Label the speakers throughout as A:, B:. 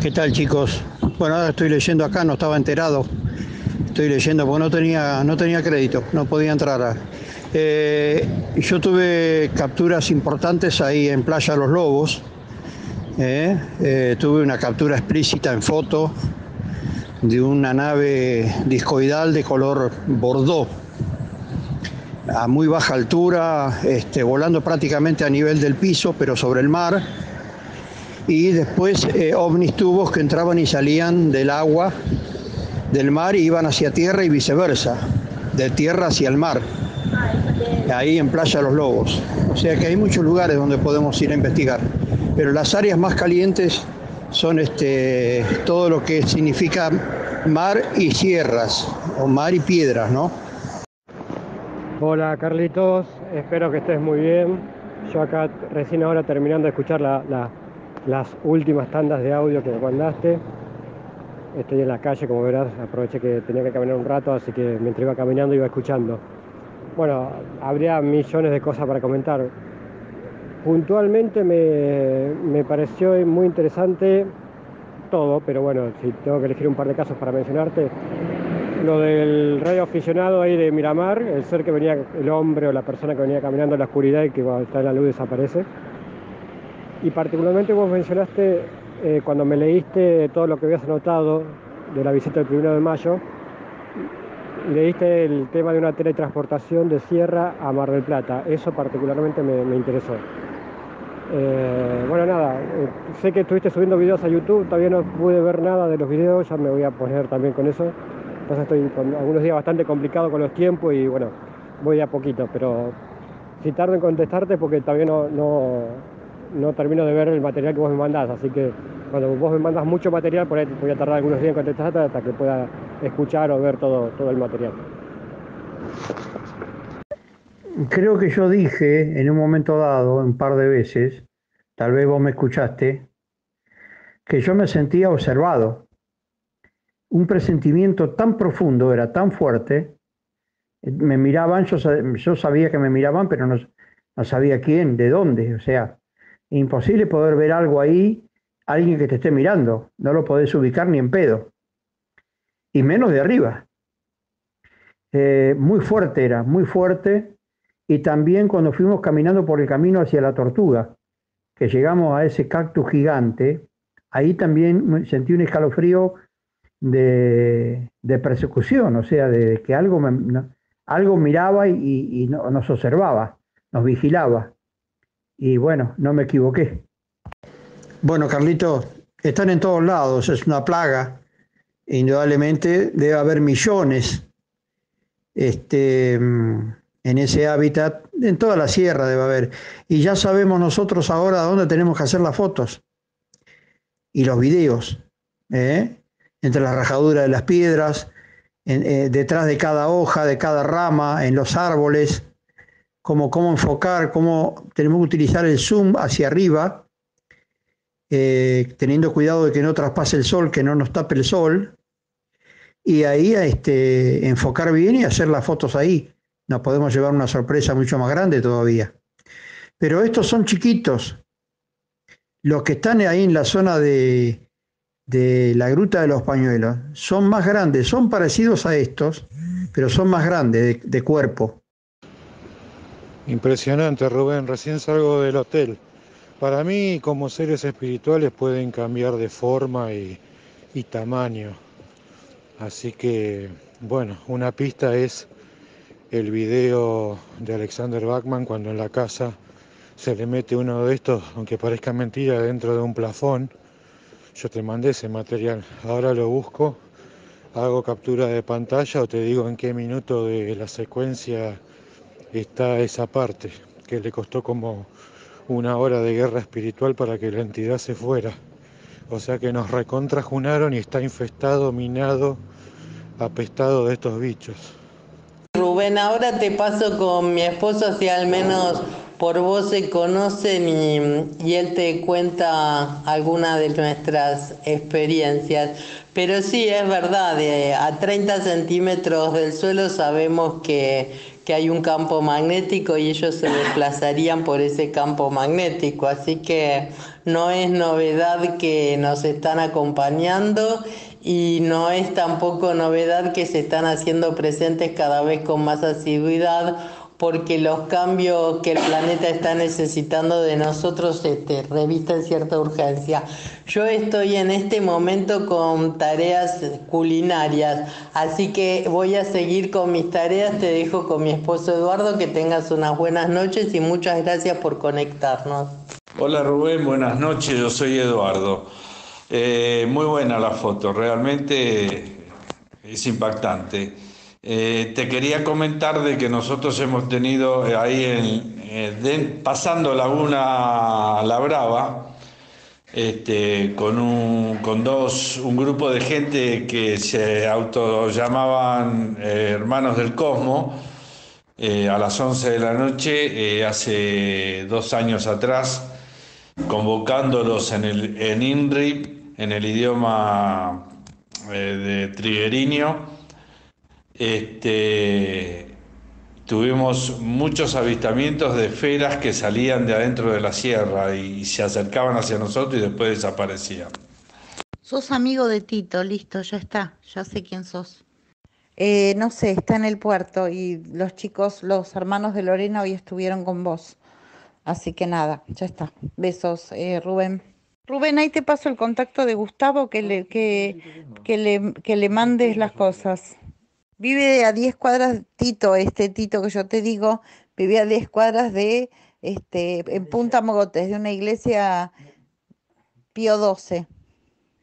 A: ¿Qué tal chicos? Bueno, ahora estoy leyendo acá, no estaba enterado. Estoy leyendo porque no tenía, no tenía crédito, no podía entrar. Eh, yo tuve capturas importantes ahí en Playa Los Lobos. Eh, eh, tuve una captura explícita en foto de una nave discoidal de color bordó a muy baja altura, este, volando prácticamente a nivel del piso, pero sobre el mar. Y después eh, ovnis tubos que entraban y salían del agua, del mar, y iban hacia tierra y viceversa, de tierra hacia el mar, ahí en Playa Los Lobos. O sea que hay muchos lugares donde podemos ir a investigar, pero las áreas más calientes son este, todo lo que significa mar y sierras, o mar y piedras, ¿no?
B: Hola Carlitos, espero que estés muy bien. Yo acá recién ahora terminando de escuchar las últimas tandas de audio que me mandaste. Estoy en la calle, como verás, aproveché que tenía que caminar un rato, así que mientras iba caminando iba escuchando. Bueno, habría millones de cosas para comentar. Puntualmente me, me pareció muy interesante todo, pero bueno, si tengo que elegir un par de casos para mencionarte, lo del radio aficionado ahí de Miramar, el ser que venía, el hombre o la persona que venía caminando en la oscuridad y que cuando está en la luz desaparece. Y particularmente vos mencionaste, eh, cuando me leíste todo lo que habías anotado de la visita del 1 de mayo, leíste el tema de una teletransportación de Sierra a Mar del Plata. Eso particularmente me, interesó. Eh, bueno, nada, eh, sé que estuviste subiendo videos a YouTube, todavía no pude ver nada de los videos, ya me voy a poner también con eso. Entonces estoy con algunos días bastante complicado con los tiempos y bueno, voy a poquito, pero si tardo en contestarte porque todavía no, termino de ver el material que vos me mandás, así que cuando vos me mandas mucho material, por ahí voy a tardar algunos días en contestarte hasta que pueda escuchar o ver todo, todo el material.
A: Creo que yo dije en un momento dado, un par de veces, tal vez vos me escuchaste, que yo me sentía observado un presentimiento tan profundo, era tan fuerte, me miraban, yo, yo sabía que me miraban, pero no, no, sabía quién, de dónde, o sea, imposible poder ver algo ahí, alguien que te esté mirando, no lo podés ubicar ni en pedo, y menos de arriba. Eh, muy fuerte era, muy fuerte, y también cuando fuimos caminando por el camino hacia la tortuga, que llegamos a ese cactus gigante, ahí también sentí un escalofrío de, persecución, o sea, de que algo, algo miraba y, nos observaba, nos vigilaba. Y bueno, no me equivoqué. Bueno, Carlito, están en todos lados, es una plaga. Indudablemente debe haber millones este, en ese hábitat, en toda la sierra debe haber. Y ya sabemos nosotros ahora dónde tenemos que hacer las fotos y los videos. ¿eh? entre la rajadura de las piedras, eh, detrás de cada hoja, de cada rama, en los árboles, cómo, cómo enfocar, cómo tenemos que utilizar el zoom hacia arriba, eh, teniendo cuidado de que no traspase el sol, que no nos tape el sol, y ahí este, enfocar bien y hacer las fotos ahí. Nos podemos llevar una sorpresa mucho más grande todavía. Pero estos son chiquitos. Los que están ahí en la zona de, de la Gruta de los Pañuelos son más grandes, son parecidos a estos, pero son más grandes de, cuerpo.
C: Impresionante, Rubén. Recién salgo del hotel. Para mí, como seres espirituales, pueden cambiar de forma y, y tamaño. Así que, bueno, una pista es el video de Alexander Bachman cuando en la casa se le mete uno de estos, aunque parezca mentira, dentro de un plafón yo te mandé ese material, ahora lo busco, hago captura de pantalla o te digo en qué minuto de la secuencia está esa parte, que le costó como una hora de guerra espiritual para que la entidad se fuera. O sea que nos recontrajunaron y está infestado, minado, apestado de estos bichos.
D: Rubén, ahora te paso con mi esposo si al menos por vos se conocen y, él te cuenta alguna de nuestras experiencias. Pero sí, es verdad, a 30 centímetros del suelo sabemos que, que hay un campo magnético y ellos se desplazarían por ese campo magnético. Así que no es novedad que nos están acompañando y no es tampoco novedad que se están haciendo presentes cada vez con más asiduidad porque los cambios que el planeta está necesitando de nosotros revisten cierta urgencia. Yo estoy en este momento con tareas culinarias, así que voy a seguir con mis tareas. Te dejo con mi esposo Eduardo, que tengas unas buenas noches y muchas gracias por conectarnos.
E: Hola Rubén, buenas noches, yo soy Eduardo. Eh, muy buena la foto, realmente es impactante. Eh, te quería comentar de que nosotros hemos tenido eh, ahí en, eh, pasando Laguna La Brava, este, con, un, con dos, un grupo de gente que se auto llamaban Hermanos del Cosmo, a las 11 de la noche, hace dos años atrás, convocándolos en, el, en INRIP, en el idioma de Trigueriño este, tuvimos muchos avistamientos de feras que salían de adentro de la sierra y se acercaban hacia nosotros y después desaparecían.
F: Sos amigo de Tito, listo, ya está, ya sé quién sos. Eh, no sé, está en el puerto y los chicos, los hermanos de Lorena hoy estuvieron con vos. Así que nada, ya está. Besos, eh, Rubén. Rubén, ahí te paso el contacto de Gustavo que le, que, que le, que le mandes las cosas. Vive a 10 cuadras, Tito, este Tito que yo te digo, vive a 10 cuadras de, este, en Punta Mogotes, de una iglesia Pío 12,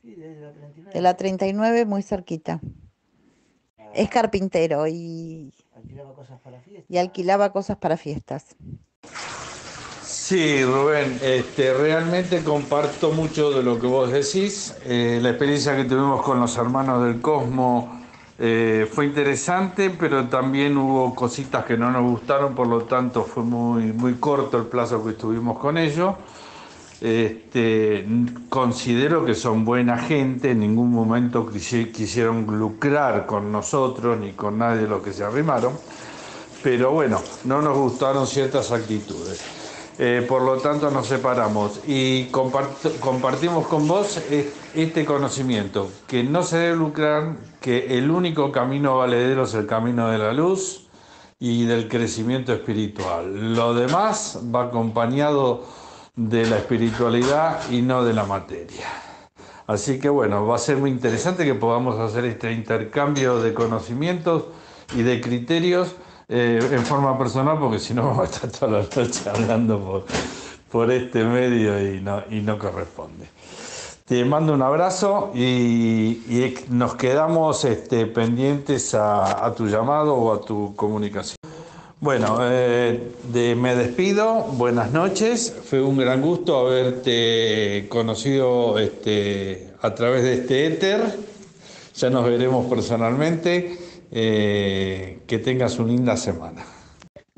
F: de la 39, muy cerquita. Es carpintero y, y alquilaba cosas para fiestas.
E: Sí, Rubén, este, realmente comparto mucho de lo que vos decís. Eh, la experiencia que tuvimos con los hermanos del Cosmo eh, fue interesante, pero también hubo cositas que no nos gustaron, por lo tanto fue muy, muy corto el plazo que estuvimos con ellos. Este, considero que son buena gente, en ningún momento quisieron lucrar con nosotros ni con nadie de los que se arrimaron, pero bueno, no nos gustaron ciertas actitudes. Eh, por lo tanto nos separamos y compartimos con vos este conocimiento, que no se debe lucrar, que el único camino valedero es el camino de la luz y del crecimiento espiritual. Lo demás va acompañado de la espiritualidad y no de la materia. Así que bueno, va a ser muy interesante que podamos hacer este intercambio de conocimientos y de criterios eh, en forma personal, porque si no vamos a estar toda la noche hablando por, por este medio y no, y no corresponde. Te mando un abrazo y, nos quedamos este, pendientes a, tu llamado o a tu comunicación. Bueno, eh, me despido, buenas noches, fue un gran gusto haberte conocido este, a través de este éter, ya nos veremos personalmente eh, que tengas una linda semana.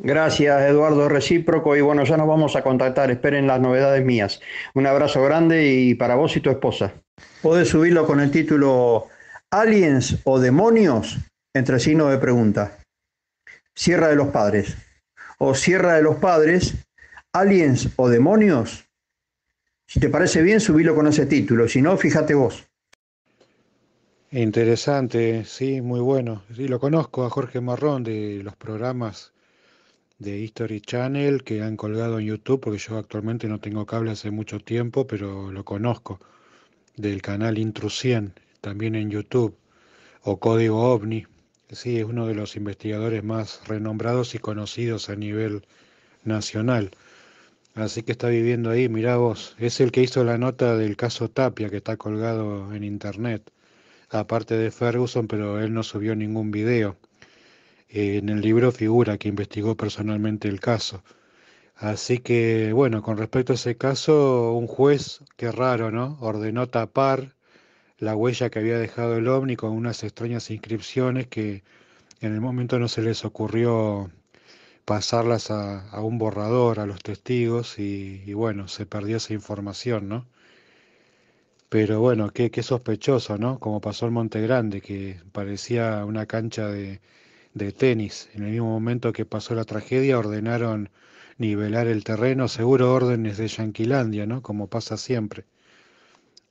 A: Gracias, Eduardo, recíproco. Y bueno, ya nos vamos a contactar. Esperen las novedades mías. Un abrazo grande y para vos y tu esposa. Podés subirlo con el título Aliens o demonios, entre signos de pregunta. Sierra de los Padres. O Sierra de los Padres, Aliens o demonios. Si te parece bien, subilo con ese título. Si no, fíjate vos.
C: Interesante, sí, muy bueno. Sí, lo conozco a Jorge Marrón de los programas de History Channel que han colgado en YouTube, porque yo actualmente no tengo cable hace mucho tiempo, pero lo conozco. Del canal Intrusien, también en YouTube, o Código OVNI. Sí, es uno de los investigadores más renombrados y conocidos a nivel nacional. Así que está viviendo ahí, mirá vos. Es el que hizo la nota del caso Tapia, que está colgado en internet aparte de Ferguson, pero él no subió ningún video. en el libro figura que investigó personalmente el caso. Así que, bueno, con respecto a ese caso, un juez, qué raro, ¿no? Ordenó tapar la huella que había dejado el ovni con unas extrañas inscripciones que en el momento no se les ocurrió pasarlas a, un borrador a los testigos y, y, bueno, se perdió esa información, ¿no? Pero bueno, qué, sospechoso, ¿no? Como pasó en Monte Grande, que parecía una cancha de, de tenis. En el mismo momento que pasó la tragedia, ordenaron nivelar el terreno, seguro órdenes de Yanquilandia, ¿no? Como pasa siempre.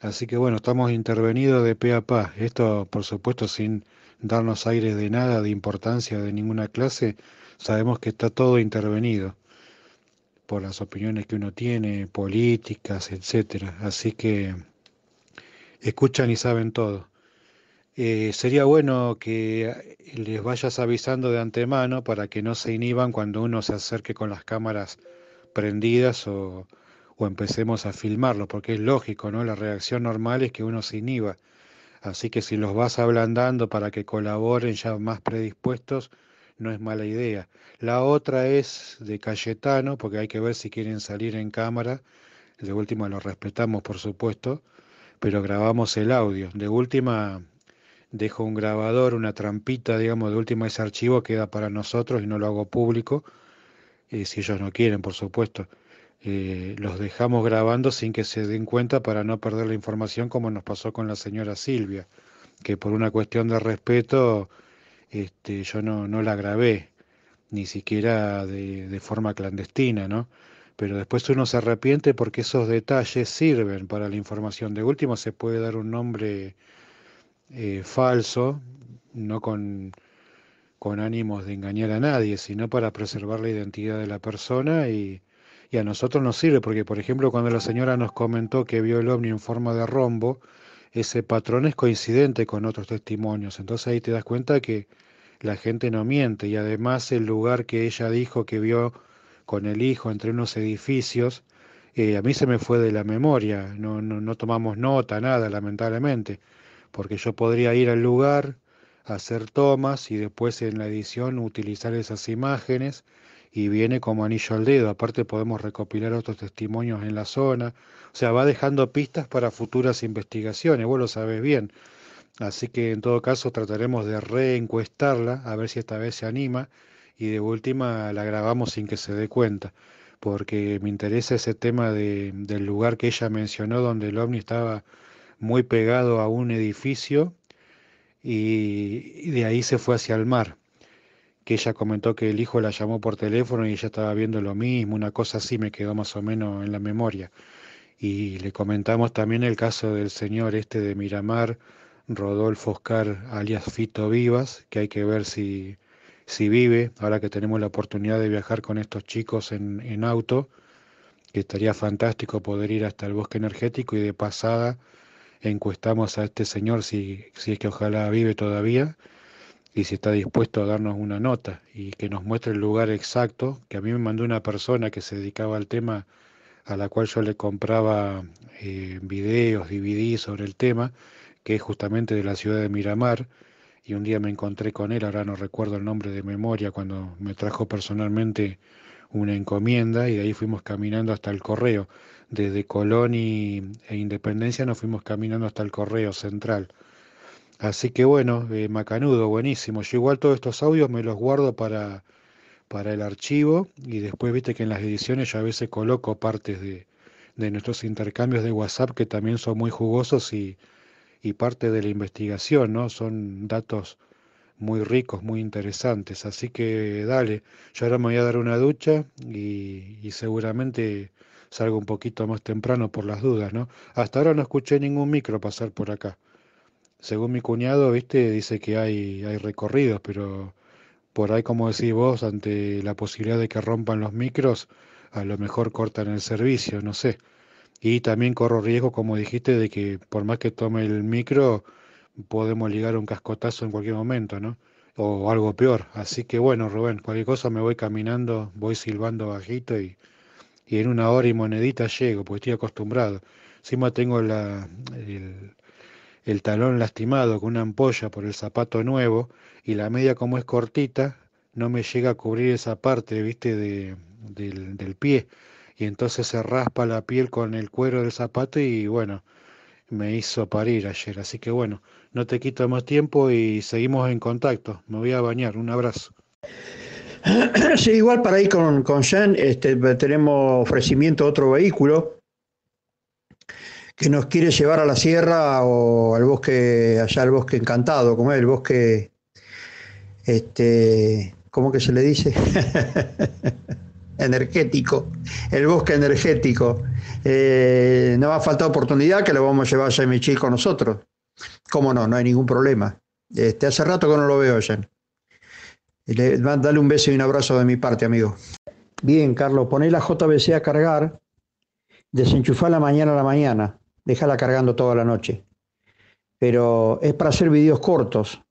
C: Así que bueno, estamos intervenidos de pe a pa. Esto, por supuesto, sin darnos aires de nada, de importancia de ninguna clase, sabemos que está todo intervenido por las opiniones que uno tiene, políticas, etcétera. Así que escuchan y saben todo. Eh, sería bueno que les vayas avisando de antemano para que no se inhiban cuando uno se acerque con las cámaras prendidas o, o empecemos a filmarlo, porque es lógico, ¿no? La reacción normal es que uno se inhiba. Así que si los vas ablandando para que colaboren ya más predispuestos, no es mala idea. La otra es de Cayetano, porque hay que ver si quieren salir en cámara. De última lo respetamos, por supuesto, pero grabamos el audio. De última dejo un grabador, una trampita, digamos, de última ese archivo queda para nosotros y no lo hago público, eh, si ellos no quieren, por supuesto. Eh, los dejamos grabando sin que se den cuenta para no perder la información como nos pasó con la señora Silvia, que por una cuestión de respeto este, yo no, no la grabé, ni siquiera de, de forma clandestina, ¿no? Pero después uno se arrepiente porque esos detalles sirven para la información. De último se puede dar un nombre eh, falso, no con, con ánimos de engañar a nadie, sino para preservar la identidad de la persona y, y a nosotros nos sirve, porque por ejemplo cuando la señora nos comentó que vio el ovni en forma de rombo, ese patrón es coincidente con otros testimonios, entonces ahí te das cuenta que la gente no miente y además el lugar que ella dijo que vio con el hijo entre unos edificios, eh, a mí se me fue de la memoria, no, no, no tomamos nota, nada, lamentablemente porque yo podría ir al lugar, hacer tomas y después en la edición utilizar esas imágenes y viene como anillo al dedo. Aparte podemos recopilar otros testimonios en la zona. O sea, va dejando pistas para futuras investigaciones, vos lo sabés bien. Así que en todo caso trataremos de reencuestarla, a ver si esta vez se anima y de última la grabamos sin que se dé cuenta, porque me interesa ese tema de, del lugar que ella mencionó donde el ovni estaba muy pegado a un edificio y, de ahí se fue hacia el mar. Que ella comentó que el hijo la llamó por teléfono y ella estaba viendo lo mismo, una cosa así me quedó más o menos en la memoria. Y le comentamos también el caso del señor este de Miramar, Rodolfo Oscar alias Fito Vivas, que hay que ver si, si vive, ahora que tenemos la oportunidad de viajar con estos chicos en, en auto, que estaría fantástico poder ir hasta el bosque energético y de pasada encuestamos a este señor si, si es que ojalá vive todavía y si está dispuesto a darnos una nota y que nos muestre el lugar exacto, que a mí me mandó una persona que se dedicaba al tema a la cual yo le compraba eh, videos, DVD sobre el tema, que es justamente de la ciudad de Miramar, y un día me encontré con él, ahora no recuerdo el nombre de memoria, cuando me trajo personalmente una encomienda y de ahí fuimos caminando hasta el correo desde Colón y, e Independencia nos fuimos caminando hasta el Correo Central. Así que bueno, eh, macanudo, buenísimo. Yo igual todos estos audios me los guardo para, para el archivo y después viste que en las ediciones yo a veces coloco partes de, de nuestros intercambios de WhatsApp que también son muy jugosos y, y parte de la investigación, ¿no? Son datos muy ricos, muy interesantes. Así que dale, yo ahora me voy a dar una ducha y, seguramente salgo un poquito más temprano por las dudas, ¿no? Hasta ahora no escuché ningún micro pasar por acá. Según mi cuñado, viste, dice que hay, hay recorridos, pero por ahí, como decís vos, ante la posibilidad de que rompan los micros, a lo mejor cortan el servicio, no sé. Y también corro riesgo, como dijiste, de que por más que tome el micro, podemos ligar un cascotazo en cualquier momento, ¿no? O algo peor. Así que bueno, Rubén, cualquier cosa me voy caminando, voy silbando bajito y y en una hora y monedita llego, porque estoy acostumbrado. Encima tengo la, el, talón lastimado con una ampolla por el zapato nuevo y la media como es cortita, no me llega a cubrir esa parte, viste, de, del, del pie. Y entonces se raspa la piel con el cuero del zapato y bueno, me hizo parir ayer. Así que bueno, no te quito más tiempo y seguimos en contacto. Me voy a bañar. Un abrazo.
A: Sí, igual para ir con, con este, tenemos ofrecimiento de otro vehículo que nos quiere llevar a la sierra o al bosque, allá al bosque encantado, como es el bosque, este, ¿cómo que se le dice? energético, el bosque energético. Eh, no va a faltar oportunidad que lo vamos a llevar a Semichil con nosotros. ¿Cómo no? No hay ningún problema. Este, hace rato que no lo veo, Jen. Dale un beso y un abrazo de mi parte, amigo. Bien, Carlos, poné la JBC a cargar, desenchufala mañana a la mañana, déjala cargando toda la noche. Pero es para hacer videos cortos,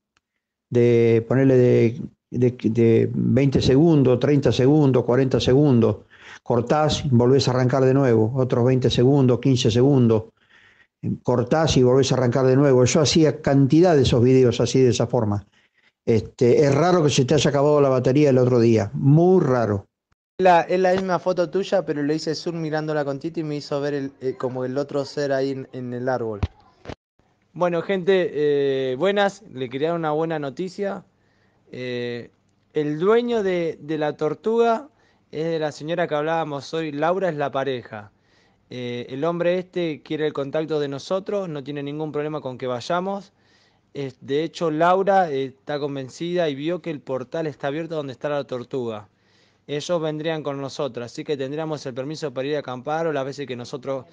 A: de ponerle de, de, 20 segundos, 30 segundos, 40 segundos. Cortás y volvés a arrancar de nuevo, otros 20 segundos, 15 segundos. Cortás y volvés a arrancar de nuevo. Yo hacía cantidad de esos videos así, de esa forma. Este, es raro que se te haya acabado la batería el otro día, muy raro.
G: Es la misma foto tuya, pero le hice zoom mirándola con Tito y me hizo ver el, eh, como el otro ser ahí en, el árbol. Bueno, gente, eh, buenas. Le quería una buena noticia. Eh, el dueño de, la tortuga es de la señora que hablábamos hoy. Laura es la pareja. el hombre este quiere el contacto de nosotros, no tiene ningún problema con que vayamos. de hecho, Laura está convencida y vio que el portal está abierto donde está la tortuga ellos vendrían con nosotros, así que tendríamos el permiso para ir a acampar o las veces que nosotros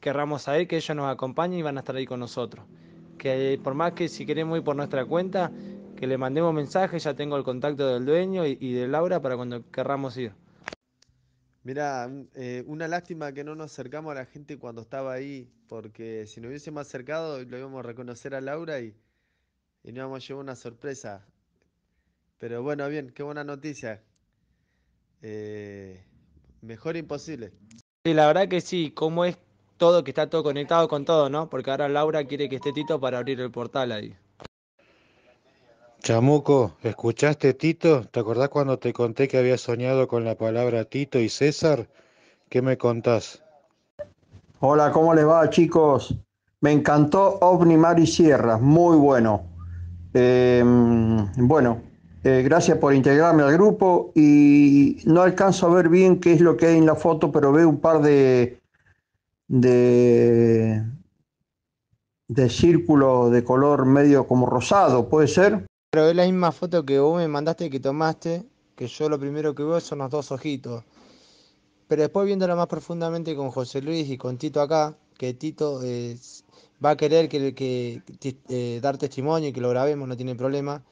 G: querramos ir, que ellos nos acompañen y van a estar ahí con nosotros. Que por más que si queremos ir por nuestra cuenta, que le mandemos mensaje, ya tengo el contacto del dueño y, de Laura para cuando querramos ir.
H: Mira, eh, una lástima que no nos acercamos a la gente cuando estaba ahí, porque si nos hubiésemos acercado lo íbamos a reconocer a Laura y, y nos íbamos a llevar una sorpresa. Pero bueno, bien, qué buena noticia. Eh, mejor imposible.
G: Sí, la verdad que sí, como es todo, que está todo conectado con todo, ¿no? Porque ahora Laura quiere que esté Tito para abrir el portal ahí.
C: Chamuco, ¿escuchaste Tito? ¿Te acordás cuando te conté que había soñado con la palabra Tito y César? ¿Qué me contás?
A: Hola, ¿cómo les va chicos? Me encantó OVNI Mar y Sierra, muy bueno. Eh, bueno, eh, gracias por integrarme al grupo y no alcanzo a ver bien qué es lo que hay en la foto, pero veo un par de, de, de círculos de color medio como rosado, ¿puede ser?
G: Pero es la misma foto que vos me mandaste que tomaste, que yo lo primero que veo son los dos ojitos. Pero después viéndola más profundamente con José Luis y con Tito acá, que Tito eh, va a querer que, que eh, dar testimonio y que lo grabemos, no tiene problema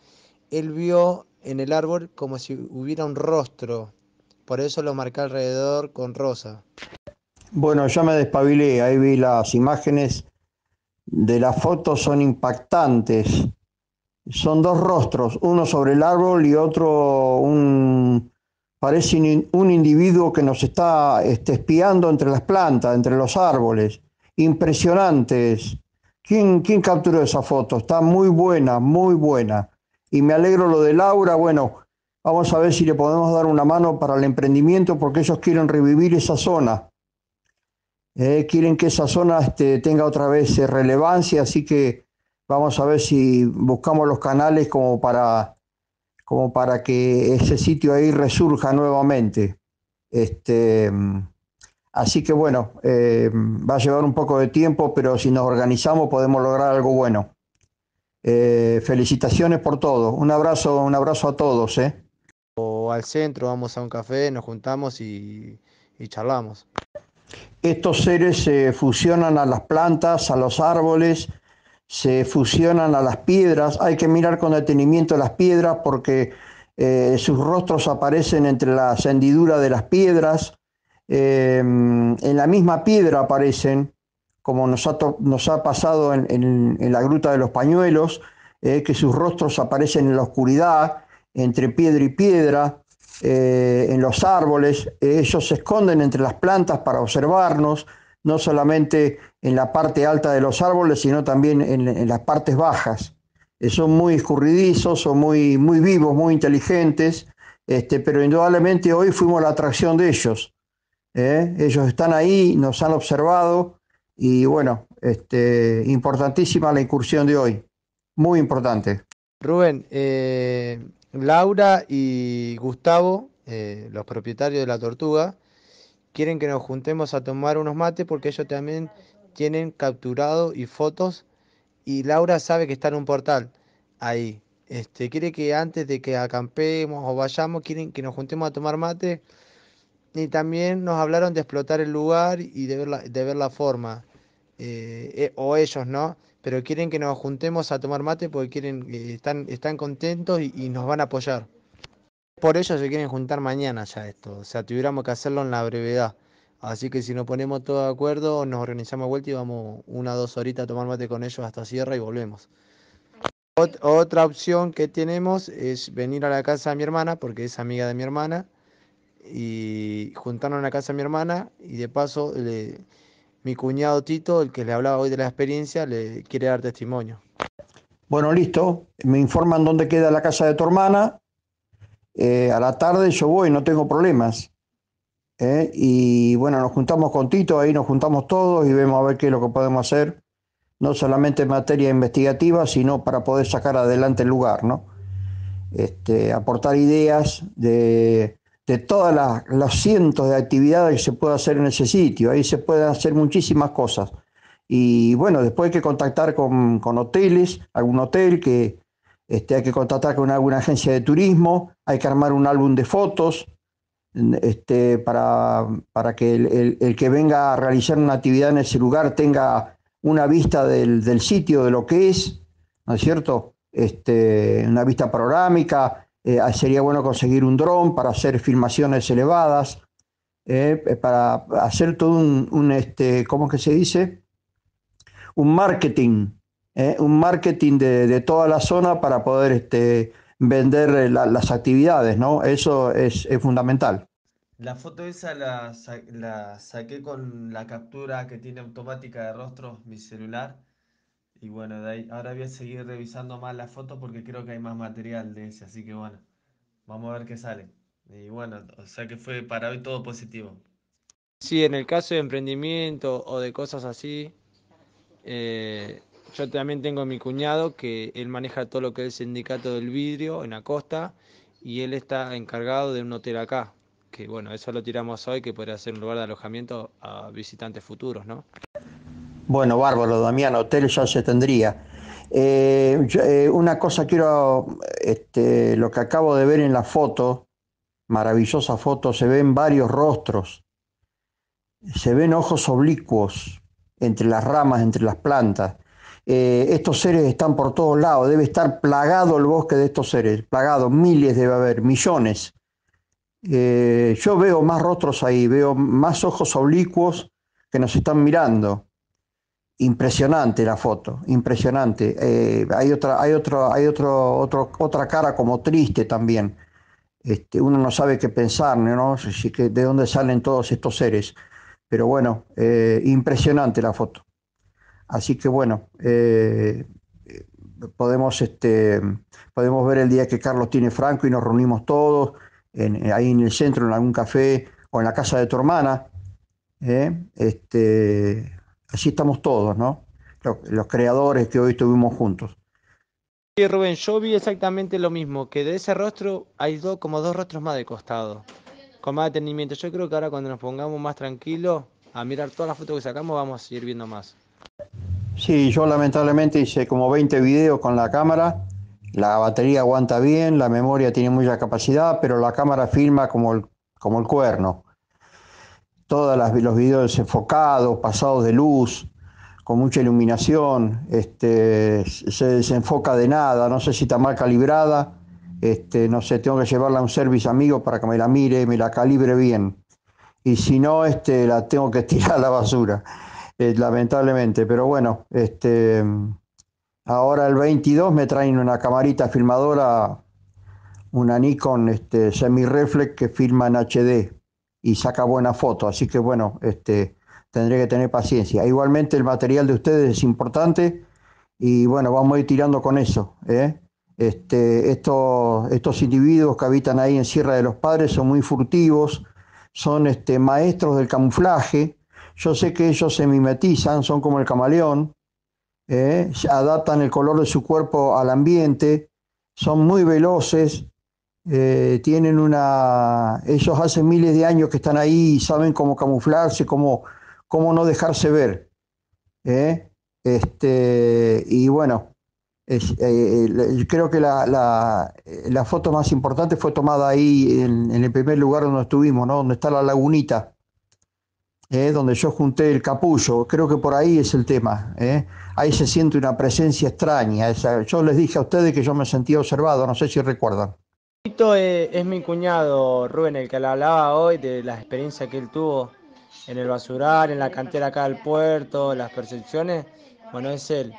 G: él vio en el árbol como si hubiera un rostro. Por eso lo marqué alrededor con rosa.
A: Bueno, ya me despabilé, ahí vi las imágenes de la foto, son impactantes. Son dos rostros, uno sobre el árbol y otro un parece un individuo que nos está este, espiando entre las plantas, entre los árboles. Impresionantes. ¿Quién, ¿Quién capturó esa foto? Está muy buena, muy buena y me alegro lo de Laura. Bueno, vamos a ver si le podemos dar una mano para el emprendimiento porque ellos quieren revivir esa zona. Eh, quieren que esa zona este, tenga otra vez eh, relevancia, así que vamos a ver si buscamos los canales como para, como para que ese sitio ahí resurja nuevamente. Este, así que bueno, eh, va a llevar un poco de tiempo, pero si nos organizamos podemos lograr algo bueno. Eh, felicitaciones por todo. Un abrazo, un abrazo a todos. ¿eh?
G: O al centro, vamos a un café, nos juntamos y, charlamos.
A: Estos seres se fusionan a las plantas, a los árboles, se fusionan a las piedras. Hay que mirar con detenimiento las piedras porque eh, sus rostros aparecen entre la hendidura de las piedras. en la misma piedra aparecen como nos ha, nos ha pasado en, la Gruta de los Pañuelos, eh, que sus rostros aparecen en la oscuridad, entre piedra y piedra, eh, en los árboles, ellos se esconden entre las plantas para observarnos, no solamente en la parte alta de los árboles, sino también en, las partes bajas. Eh, son muy escurridizos, son muy, muy vivos, muy inteligentes, este, pero indudablemente hoy fuimos la atracción de ellos. Ellos están ahí, nos han observado, y bueno, este, importantísima la incursión de hoy, muy importante.
G: Rubén, eh, Laura y Gustavo, eh, los propietarios de la tortuga, quieren que nos juntemos a tomar unos mates porque ellos también tienen capturado y fotos y Laura sabe que está en un portal ahí. Este, quiere que antes de que acampemos o vayamos, quieren que nos juntemos a tomar mate y también nos hablaron de explotar el lugar y de ver la, de ver la forma, eh, eh, o ellos, ¿no? Pero quieren que nos juntemos a tomar mate porque quieren, eh, están, están contentos y, y nos van a apoyar. Por ello se quieren juntar mañana ya esto, o sea, tuviéramos que hacerlo en la brevedad. Así que si nos ponemos todos de acuerdo, nos organizamos vuelta y vamos una o dos horitas a tomar mate con ellos hasta Sierra y volvemos. Ot- otra opción que tenemos es venir a la casa de mi hermana, porque es amiga de mi hermana, y juntarnos en la casa de mi hermana, y de paso le- mi cuñado Tito, el que le hablaba hoy de la experiencia, le quiere dar testimonio.
A: Bueno, listo. Me informan dónde queda la casa de tu hermana. Eh, a la tarde yo voy, no tengo problemas. ¿Eh? Y bueno, nos juntamos con Tito, ahí nos juntamos todos y vemos a ver qué es lo que podemos hacer, no solamente en materia investigativa, sino para poder sacar adelante el lugar, ¿no? Este, aportar ideas de, de todas las, los cientos de actividades que se puede hacer en ese sitio. Ahí se pueden hacer muchísimas cosas. Y bueno, después hay que contactar con, con hoteles, algún hotel que este, hay que contactar con alguna agencia de turismo, hay que armar un álbum de fotos este, para, para que el, el- que venga a realizar una actividad en ese lugar tenga una vista del, del sitio, de lo que es, ¿no es cierto? Este, una vista panorámica, eh, sería bueno conseguir un dron para hacer filmaciones elevadas, eh, para hacer todo un, este, ¿cómo es que se dice? Un marketing, eh, un marketing de, de toda la zona para poder este, vender eh, la- las actividades, ¿no? Eso es, es fundamental.
H: La foto esa la, sa- la saqué con la captura que tiene automática de rostros mi celular. Y bueno, de ahí, ahora voy a seguir revisando más la foto porque creo que hay más material de ese. Así que bueno, vamos a ver qué sale. Y bueno, o sea que fue para hoy todo positivo.
G: Sí, en el caso de emprendimiento o de cosas así, eh, yo también tengo a mi cuñado que él maneja todo lo que es el sindicato del vidrio en la costa y él está encargado de un hotel acá, que bueno, eso lo tiramos hoy, que podría ser un lugar de alojamiento a visitantes futuros, ¿no?
A: Bueno, bárbaro, Damián, hotel ya se tendría. Eh, eh, una cosa quiero, este, lo que acabo de ver en la foto, maravillosa foto, se ven varios rostros, se ven ojos oblicuos entre las ramas, entre las plantas. Eh, estos seres están por todos lados, debe estar plagado el bosque de estos seres, plagado, miles debe haber, millones. Eh, yo veo más rostros ahí, veo más ojos oblicuos que nos están mirando. Impresionante la foto, impresionante. Eh, hay otra, hay otro, hay otro, otro, otra cara como triste también. Este, uno no sabe qué pensar, ¿no? Si- que- de dónde salen todos estos seres. Pero bueno, impresionante la foto. Así que bueno, eh, eh, podemos, este, podemos ver el día que Carlos tiene Franco y nos reunimos todos en- ahí en el centro, en algún café o en la casa de tu hermana. ¿eh? Este, así estamos todos, ¿no? Los, los creadores que hoy estuvimos juntos.
G: Sí, Rubén, yo vi exactamente lo mismo, que de ese rostro hay dos, como dos rostros más de costado, con más detenimiento. Yo creo que ahora cuando nos pongamos más tranquilos a mirar todas las fotos que sacamos, vamos a seguir viendo más.
A: Sí, yo lamentablemente hice como 20 videos con la cámara. La batería aguanta bien, la memoria tiene mucha capacidad, pero la cámara filma como el, como el cuerno. Todos los videos desenfocados, pasados de luz, con mucha iluminación, este, se desenfoca de nada, no sé si está mal calibrada, este, no sé, tengo que llevarla a un service amigo para que me la mire, me la calibre bien. Y si no, este, la tengo que tirar a la basura, eh, lamentablemente. Pero bueno, este, ahora el 22 me traen una camarita filmadora, una Nikon este, semi-reflex que filma en HD y saca buena foto. Así que bueno, este, tendré que tener paciencia. Igualmente el material de ustedes es importante y bueno, vamos a ir tirando con eso. ¿eh? Este, estos, estos individuos que habitan ahí en Sierra de los Padres son muy furtivos, son este, maestros del camuflaje. Yo sé que ellos se mimetizan, son como el camaleón, ¿eh? adaptan el color de su cuerpo al ambiente, son muy veloces, eh, tienen una, ellos hace miles de años que están ahí y saben cómo camuflarse, cómo, cómo no dejarse ver. ¿eh? Este, y bueno, creo que la, la, la, foto más importante fue tomada ahí en, en, el primer lugar donde estuvimos, ¿no? Donde está la lagunita, ¿eh? donde yo junté el capullo. Creo que por ahí es el tema. ¿eh? Ahí se siente una presencia extraña. Yo les dije a ustedes que yo me sentía observado, no sé si recuerdan.
G: Es, es mi cuñado Rubén, el que le hablaba hoy de la experiencia que él tuvo en el basural, en la cantera acá del puerto, las percepciones. Bueno, es él.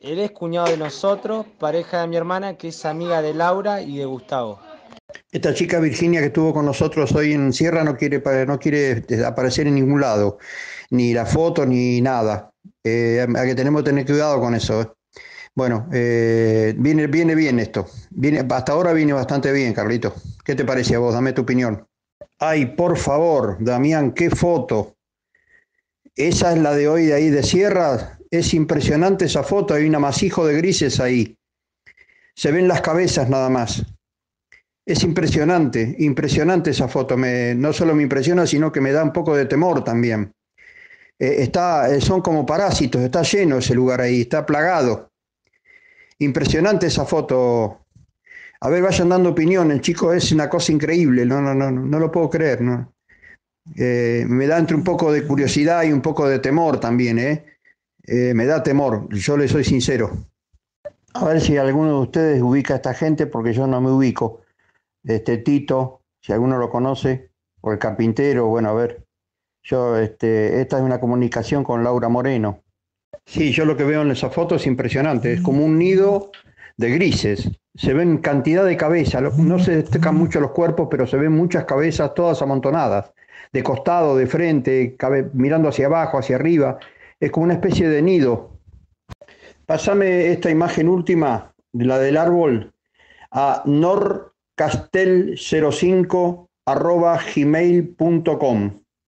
G: Él es cuñado de nosotros, pareja de mi hermana, que es amiga de Laura y de Gustavo.
A: Esta chica Virginia que estuvo con nosotros hoy en Sierra no quiere, no quiere aparecer en ningún lado, ni la foto ni nada. Eh, que tenemos que tener cuidado con eso. ¿eh? Bueno, eh, viene, viene bien esto. Viene, hasta ahora viene bastante bien, Carlito. ¿Qué te parece a vos? Dame tu opinión. Ay, por favor, Damián, qué foto. Esa es la de hoy de ahí de Sierra. Es impresionante esa foto. Hay un amasijo de grises ahí. Se ven las cabezas nada más. Es impresionante, impresionante esa foto. No solo me impresiona, sino que me da un poco de temor también. Eh, está, eh, son como parásitos, está lleno ese lugar ahí, está plagado. Impresionante esa foto. A ver, vayan dando opiniones, chicos, es una cosa increíble, no, no, no, no lo puedo creer, ¿no? Eh, me da entre un poco de curiosidad y un poco de temor también, ¿eh? me da temor, yo le soy sincero. A ver si alguno de ustedes ubica a esta gente, porque yo no me ubico este Tito, si alguno lo conoce, o el carpintero, bueno, a ver. Yo, este, esta es una comunicación con Laura Moreno. Sí, yo lo que veo en esa foto es impresionante, es como un nido de grises. Se ven cantidad de cabezas, no se destacan mucho los cuerpos, pero se ven muchas cabezas todas amontonadas, de costado, de frente, mirando hacia abajo, hacia arriba. Es como una especie de nido. Pásame esta imagen última, la del árbol, a Nor castel05 arroba gmail.com.